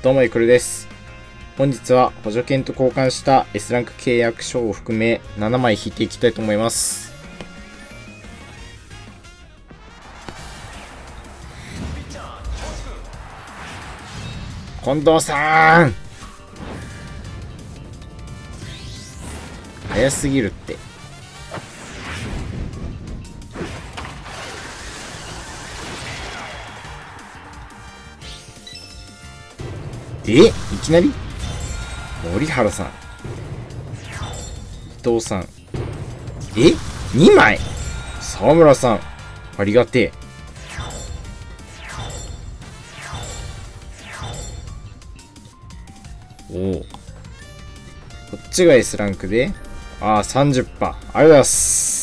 どうもゆくるです。本日は補助券と交換した S ランク契約書を含め7枚引いていきたいと思います。近藤さん早すぎるって。えいきなり？森原さん。伊藤さん。え ?2 枚？沢村さん。ありがてえ。おお。こっちが S ランクで、ああ、30%。ありがとうございます。